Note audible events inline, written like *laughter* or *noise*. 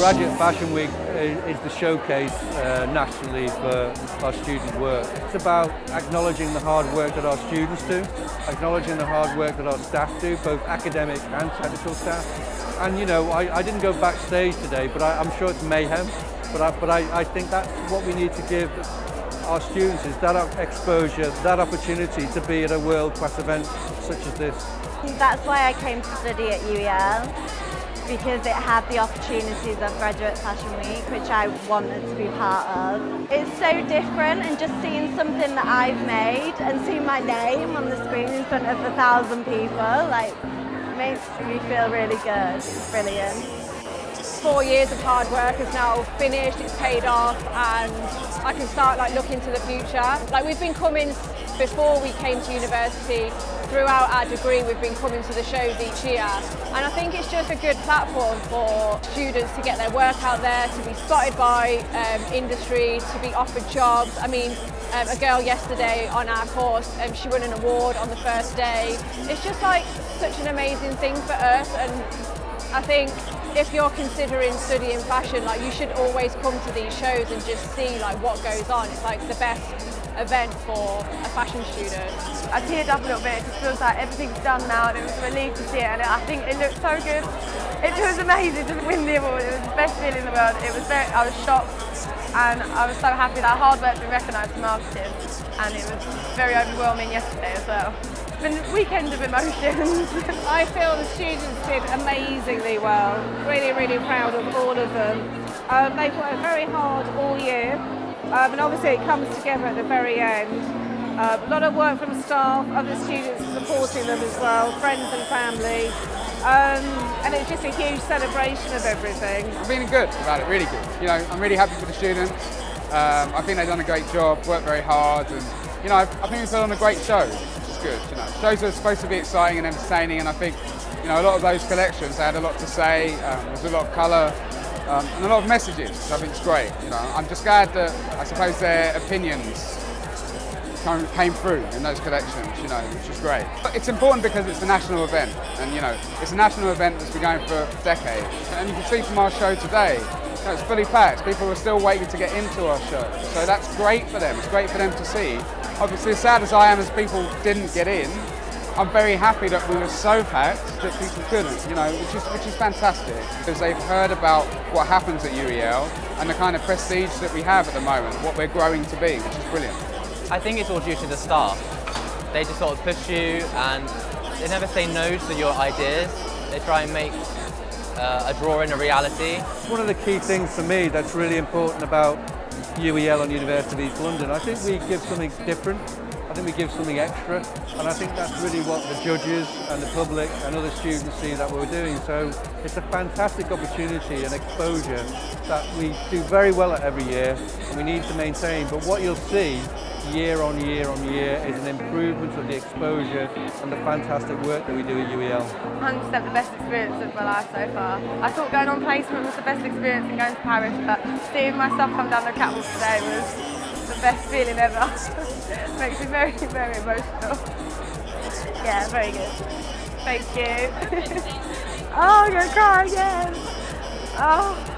Graduate Fashion Week is the showcase uh, nationally for our student work. It's about acknowledging the hard work that our students do, acknowledging the hard work that our staff do, both academic and technical staff. And you know, I, I didn't go backstage today, but I, am sure it's mayhem. But, I, but I, I think that's what we need to give our students is that exposure, that opportunity to be at a world-class event such as this. That's why I came to study at UEL because it had the opportunities of Graduate Fashion Week, which I wanted to be part of. It's so different and just seeing something that I've made and seeing my name on the screen in front of a thousand people, like, makes me feel really good. It's brilliant. Four years of hard work is now finished, it's paid off, and I can start like looking to the future. Like we've been coming before we came to university throughout our degree we've been coming to the shows each year and I think it's just a good platform for students to get their work out there, to be spotted by um, industry, to be offered jobs. I mean, um, a girl yesterday on our course, um, she won an award on the first day. It's just like such an amazing thing for us and I think if you're considering studying fashion, like you should always come to these shows and just see like what goes on. It's like the best event for a fashion student. I teared up a little bit, it just feels like everything's done now and it was a relief to see it and I think it looked so good. It was amazing to win the award, it was the best feeling in the world. It was very, I was shocked and I was so happy that hard work been recognised in marketing and it was very overwhelming yesterday as well. Been weekend of emotions. *laughs* I feel the students did amazingly well. Really, really proud of all of them. Um, they've worked very hard all year um, and obviously it comes together at the very end. Uh, a lot of work from staff, other students supporting them as well, friends and family. Um, and it's just a huge celebration of everything. I'm feeling good about it, really good. You know, I'm really happy for the students. Um, I think they've done a great job, worked very hard, and you know, I, think we put on a great show, good. You know, shows are supposed to be exciting and entertaining, and I think you know a lot of those collections had a lot to say. Um, there was a lot of colour, um, and a lot of messages, which I think it's great. You know, I'm just glad that I suppose their opinions came through in those collections, you know, which is great. But it's important because it's a national event, and you know, it's a national event that's been going for decades. And you can see from our show today, you know, it's fully packed. People are still waiting to get into our show, so that's great for them. It's great for them to see. Obviously, as sad as I am as people didn't get in, I'm very happy that we were so packed that people couldn't, you know, which is, which is fantastic because they've heard about what happens at UEL and the kind of prestige that we have at the moment, what we're growing to be, which is brilliant. I think it's all due to the staff. They just sort of push you and they never say no to your ideas. They try and make uh, a drawing a reality. One of the key things for me that's really important about UEL and University of London, I think we give something different I think we give something extra and I think that's really what the judges and the public and other students see that we're doing. So it's a fantastic opportunity and exposure that we do very well at every year and we need to maintain. But what you'll see year on year on year is an improvement of the exposure and the fantastic work that we do at UEL. 100% the best experience of my life so far. I thought going on placement was the best experience and going to Paris, but seeing myself come down the catwalk today was the best feeling ever. *laughs* Makes me very, very emotional. Yeah, very good. Thank you. *laughs* oh, I'm gonna cry again. Oh.